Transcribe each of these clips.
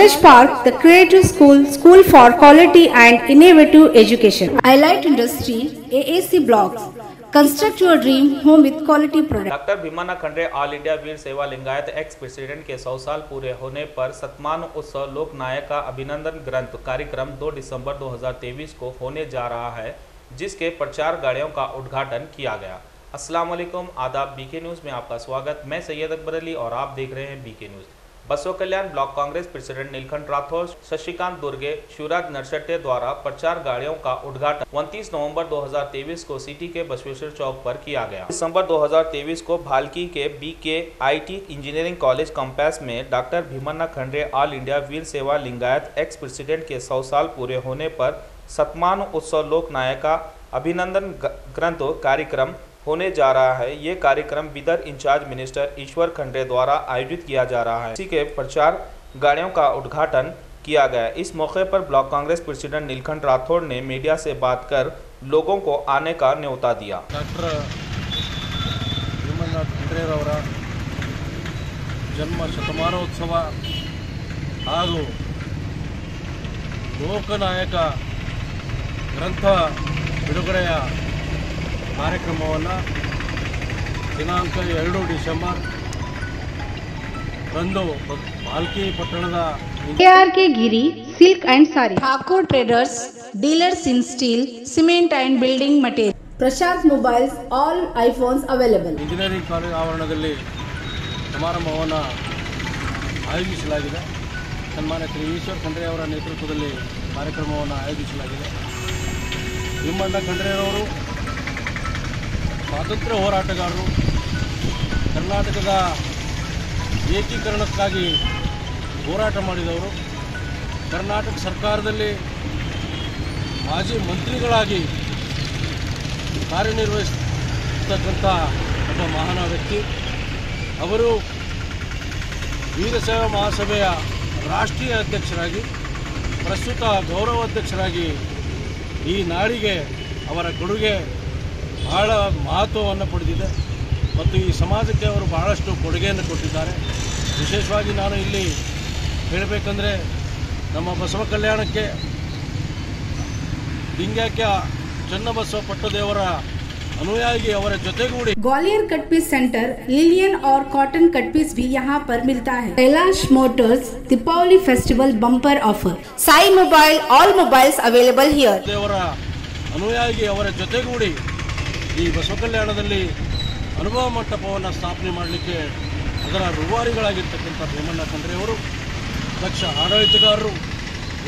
College Park, the Creative School, School for Quality and Innovative Education. Highlight Industry, AAC Blocks. Construct your dream home with quality products. Doctor Bhimanna Khandre all India वीर सेवा Lingayat ex president के 100 साल पूरे होने पर सतमान उत्सव लोक नायक का अभिनंदन ग्रंथ कार्यक्रम 2 दिसंबर 2023 को होने जा रहा है जिसके प्रचार गाड़ियों का उद्घाटन किया गया अस्सलाम आदाब बीके न्यूज़ में आपका स्वागत मैं सैयद अकबर अली और आप देख रहे हैं BK news Basavakalyan block Congress president Nilkanth Rathod, Shashikant Durge, Shivraj Narsatte द्वारा प्रचार गाड़ियों का उद्घाटन 29 नवंबर 2023 को सिटी के बसवेश्वर चौक पर किया गया। दिसंबर 2023 को Bhalki K B K I T engineering college campus में डॉक्टर भीमन्ना खंडे all India Veerashaiva Lingayat ex president के सौ साल पूरे होने पर सतमान उत्सव लोक नायका अभिनंदन ग्रंथ कार्यक्रम होने जा रहा है ये कार्यक्रम बिदर इंचार्ज मिनिस्टर ईश्वर खंडे द्वारा आयोजित किया जा रहा है इसी के प्रचार गाड़ियों का उद्घाटन किया गया इस मौके पर ब्लॉक कांग्रेस प्रेसिडेंट नीलकंठ राठौड़ ने मीडिया से बात कर लोगों को आने का न्योता दिया ಡಾಕ್ಟರ್ ಭೀಮನಾಥ್ ಖಂಡ್ರೇರವರ ಜನ್ಮ ಶತಮಾನೋತ್ಸವ ಹಾಗೂ ಲೋಕನಾಯಕ ಗ್ರಂಥ ಬಿಡುಗಡೆಯ ಕಾರ್ಯಕ್ರಮವನ್ನು ದಿನಾಂಕ ಎರಡು ಡಿಸೆಂಬರ್ ರಂದು ಪಾಲ್ಕಿ ಪಟ್ಟಣದ KRK Giri silk and sari. ಹಾಕೋ traders dealers in steel cement and building material. Prashant mobiles all iPhones available. Engineering college ಆವರಣದಲ್ಲಿ ಸಮಾರಂಭವನ್ನು ಆಯೋಜಿಸಲಾಗಿದೆ. ಸನ್ಮಾನ್ಯ ಶ್ರೀ ಈಶ್ವರ್ ಖಂಡ್ರೆ ಅವರ ನೇತೃತ್ವದಲ್ಲಿ ಕಾರ್ಯಕ್ರಮವನ್ನು ಆಯೋಜಿಸಲಾಗಿದೆ. ಭೀಮಣ್ಣ ಖಂಡ್ರೆಯವರು ಸ್ವಾತಂತ್ರ್ಯ ಹೋರಾಟಗಾರರು, ಕರ್ನಾಟಕದ ಏಕೀಕರಣಕ್ಕಾಗಿ ಹೋರಾಟ ಮಾಡಿದವರು, ಕರ್ನಾಟಕ ಸರ್ಕಾರದಲ್ಲಿ ಮಾಜಿ ಮಂತ್ರಿಗಳಾಗಿ ಕಾರ್ಯನಿರ್ವಹಿಸ್ತಕ್ಕಂಥ ಒಬ್ಬ ಮಹಾನ ವ್ಯಕ್ತಿ. ಅವರು ವೀರಶೈವ ಮಹಾಸಭೆಯ ರಾಷ್ಟ್ರೀಯ ಅಧ್ಯಕ್ಷರಾಗಿ, ಪ್ರಸ್ತುತ ಗೌರವ ಅಧ್ಯಕ್ಷರಾಗಿ ಈ ನಾಡಿಗೆ ಅವರ ಕೊಡುಗೆ ಬಹಳ ಮಹತ್ವವನ್ನು ಪಡೆದಿದೆ ಮತ್ತು ಈ ಸಮಾಜಕ್ಕೆ ಅವರು ಬಹಳಷ್ಟು ಕೊಡುಗೆಯನ್ನು ಕೊಟ್ಟಿದ್ದಾರೆ ವಿಶೇಷವಾಗಿ ನಾನು ಇಲ್ಲಿ ಹೇಳಬೇಕಂದ್ರೆ ನಮ್ಮ ಬಸವ ಕಲ್ಯಾಣಕ್ಕೆ ಲಿಂಗೈಕ್ಯ ಚನ್ನಬಸವ ಪಟ್ಟದೇವರ ಅನುಯಾಯಿ ಅವರ ಜೊತೆಗೂಡಿ Gwalior cut piece centre linen और कॉटन कट पीस भी यहाँ पर मिलता है Kailash Motors Deepawali festival bumper offer Sai mobile all mobiles available here ದೇವರ ಅನುಯಾಯಿ ಅವರ ಜೊತೆಗೂಡಿ ಈ ಬಸವ ಕಲ್ಯಾಣದಲ್ಲಿ ಅನುಭವ ಮಂಟಪವನ್ನು ಸ್ಥಾಪನೆ ಮಾಡಲಿಕ್ಕೆ ಅದರ ರೂವಾರಿಗಳಾಗಿರ್ತಕ್ಕಂಥ ಭೀಮಣ್ಣ ಖಂಡ್ರೆಯವರು, ದಕ್ಷ ಆಡಳಿತಗಾರರು,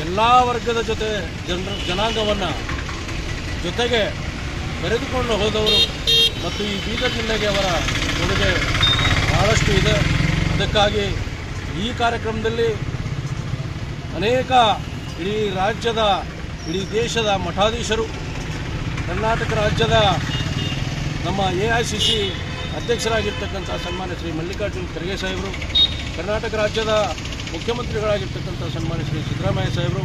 ಎಲ್ಲ ವರ್ಗದ ಜೊತೆ ಜನರ ಜನಾಂಗವನ್ನು ಜೊತೆಗೆ ಕರೆದುಕೊಂಡು ಹೋದವರು ಮತ್ತು ಈ ಬೀದರ್ ಜಿಲ್ಲೆಗೆ ಅವರ ಕೊಡುಗೆ ಬಹಳಷ್ಟು ಇದೆ. ಅದಕ್ಕಾಗಿ ಈ ಕಾರ್ಯಕ್ರಮದಲ್ಲಿ ಅನೇಕ ಇಡೀ ರಾಜ್ಯದ, ಇಡೀ ದೇಶದ ಮಠಾಧೀಶರು, ಕರ್ನಾಟಕ ರಾಜ್ಯದ ನಮ್ಮ ಎ ಐ ಸಿ ಸಿ ಅಧ್ಯಕ್ಷರಾಗಿರ್ತಕ್ಕಂಥ ಸನ್ಮಾನ್ಯ ಶ್ರೀ ಮಲ್ಲಿಕಾರ್ಜುನ್ ಖರ್ಗೆ ಸಾಹೇಬರು, ಕರ್ನಾಟಕ ರಾಜ್ಯದ ಮುಖ್ಯಮಂತ್ರಿಗಳಾಗಿರ್ತಕ್ಕಂಥ ಸನ್ಮಾನ್ಯ ಶ್ರೀ ಸಿದ್ದರಾಮಯ್ಯ ಸಾಹೇಬರು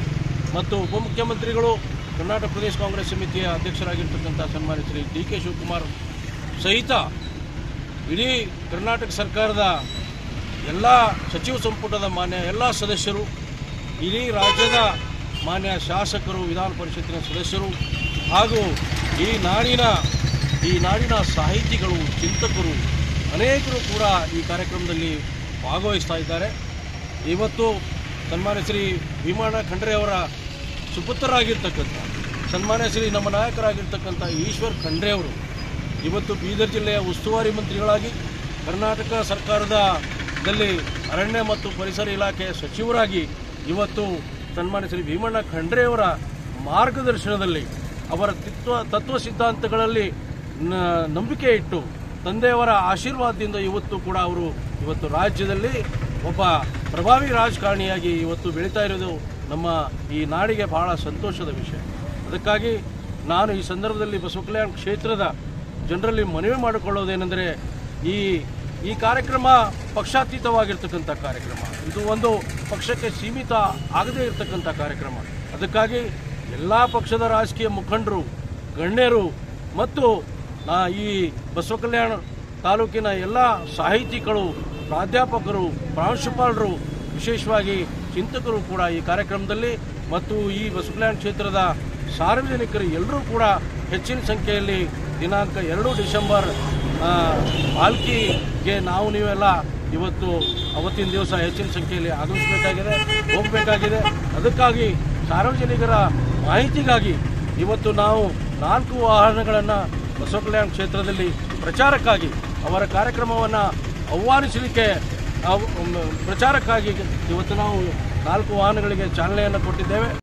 ಮತ್ತು ಉಪಮುಖ್ಯಮಂತ್ರಿಗಳು, ಕರ್ನಾಟಕ ಪ್ರದೇಶ ಕಾಂಗ್ರೆಸ್ ಸಮಿತಿಯ ಅಧ್ಯಕ್ಷರಾಗಿರ್ತಕ್ಕಂಥ ಸನ್ಮಾನ್ಯ ಶ್ರೀ ಡಿ ಕೆ ಶಿವಕುಮಾರ್ ಸಹಿತ ಇಡೀ ಕರ್ನಾಟಕ ಸರ್ಕಾರದ ಎಲ್ಲ ಸಚಿವ ಸಂಪುಟದ ಮಾನ್ಯ ಎಲ್ಲ ಸದಸ್ಯರು, ಇಡೀ ರಾಜ್ಯದ ಮಾನ್ಯ ಶಾಸಕರು, ವಿಧಾನ ಪರಿಷತ್ತಿನ ಸದಸ್ಯರು ಹಾಗೂ ಈ ನಾಡಿನ ಈ ನಾಡಿನ ಸಾಹಿತಿಗಳು, ಚಿಂತಕರು ಅನೇಕರು ಕೂಡ ಈ ಕಾರ್ಯಕ್ರಮದಲ್ಲಿ ಭಾಗವಹಿಸ್ತಾ ಇದ್ದಾರೆ. ಇವತ್ತು ಸನ್ಮಾನ್ಯ ಶ್ರೀ ಭೀಮಣ್ಣ ಖಂಡ್ರೆ ಅವರ ಸುಪುತ್ರರಾಗಿರ್ತಕ್ಕಂಥ, ಸನ್ಮಾನ್ಯ ಶ್ರೀ ನಮ್ಮ ನಾಯಕರಾಗಿರ್ತಕ್ಕಂಥ ಈಶ್ವರ್ ಖಂಡ್ರೆ ಅವರು ಇವತ್ತು ಬೀದರ್ ಜಿಲ್ಲೆಯ ಉಸ್ತುವಾರಿ ಮಂತ್ರಿಗಳಾಗಿ ಕರ್ನಾಟಕ ಸರ್ಕಾರದ ದಲ್ಲಿ ಅರಣ್ಯ ಮತ್ತು ಪರಿಸರ ಇಲಾಖೆಯ ಸಚಿವರಾಗಿ ಇವತ್ತು ಸನ್ಮಾನ್ಯ ಶ್ರೀ ಭೀಮಣ್ಣ ಖಂಡ್ರೆಯವರ ಮಾರ್ಗದರ್ಶನದಲ್ಲಿ ಅವರ ತತ್ವ ತತ್ವ ಸಿದ್ಧಾಂತಗಳಲ್ಲಿ ನಂಬಿಕೆ ಇಟ್ಟು ತಂದೆಯವರ ಆಶೀರ್ವಾದದಿಂದ ಇವತ್ತು ಕೂಡ ಅವರು ಇವತ್ತು ರಾಜ್ಯದಲ್ಲಿ ಒಬ್ಬ ಪ್ರಭಾವಿ ರಾಜಕಾರಣಿಯಾಗಿ ಇವತ್ತು ಬೆಳೀತಾ ಇರೋದು ನಮ್ಮ ಈ ನಾಡಿಗೆ ಬಹಳ ಸಂತೋಷದ ವಿಷಯ. ಅದಕ್ಕಾಗಿ ನಾನು ಈ ಸಂದರ್ಭದಲ್ಲಿ ಬಸವ ಕಲ್ಯಾಣ ಕ್ಷೇತ್ರದ ಜನರಲ್ಲಿ ಮನವಿ ಮಾಡಿಕೊಳ್ಳೋದೇನೆಂದರೆ ಈ ಈ ಕಾರ್ಯಕ್ರಮ ಪಕ್ಷಾತೀತವಾಗಿರ್ತಕ್ಕಂಥ ಕಾರ್ಯಕ್ರಮ. ಇದು ಒಂದು ಪಕ್ಷಕ್ಕೆ ಸೀಮಿತ ಆಗದೇ ಇರತಕ್ಕಂಥ ಕಾರ್ಯಕ್ರಮ. ಅದಕ್ಕಾಗಿ ಎಲ್ಲ ಪಕ್ಷದ ರಾಜಕೀಯ ಮುಖಂಡರು, ಗಣ್ಯರು ಮತ್ತು ನಾ ಈ ಬಸವ ಕಲ್ಯಾಣ ತಾಲೂಕಿನ ಎಲ್ಲ ಸಾಹಿತಿಗಳು, ಪ್ರಾಧ್ಯಾಪಕರು, ಪ್ರಾಂಶುಪಾಲರು, ವಿಶೇಷವಾಗಿ ಚಿಂತಕರು ಕೂಡ ಈ ಕಾರ್ಯಕ್ರಮದಲ್ಲಿ ಮತ್ತು ಈ ಬಸವಕಲ್ಯಾಣ ಕ್ಷೇತ್ರದ ಸಾರ್ವಜನಿಕರು ಎಲ್ಲರೂ ಕೂಡ ಹೆಚ್ಚಿನ ಸಂಖ್ಯೆಯಲ್ಲಿ ದಿನಾಂಕ ಎರಡು ಡಿಸೆಂಬರ್ ಪಾಲ್ಕಿಗೆ ನಾವು ನೀವೆಲ್ಲ ಇವತ್ತು ಅವತ್ತಿನ ದಿವಸ ಹೆಚ್ಚಿನ ಸಂಖ್ಯೆಯಲ್ಲಿ ಆಗಮಿಸಬೇಕಾಗಿದೆ, ಹೋಗಬೇಕಾಗಿದೆ. ಅದಕ್ಕಾಗಿ ಸಾರ್ವಜನಿಕರ ಮಾಹಿತಿಗಾಗಿ ಇವತ್ತು ನಾವು ನಾಲ್ಕು ವಾಹನಗಳನ್ನು ಬಸವ ಕಲ್ಯಾಣ ಕ್ಷೇತ್ರದಲ್ಲಿ ಪ್ರಚಾರಕ್ಕಾಗಿ ಅವರ ಕಾರ್ಯಕ್ರಮವನ್ನು ಆಹ್ವಾನಿಸಲಿಕ್ಕೆ ಪ್ರಚಾರಕ್ಕಾಗಿ ಇವತ್ತು ನಾವು ನಾಲ್ಕು ವಾಹನಗಳಿಗೆ ಚಾಲನೆಯನ್ನು ಕೊಟ್ಟಿದ್ದೇವೆ.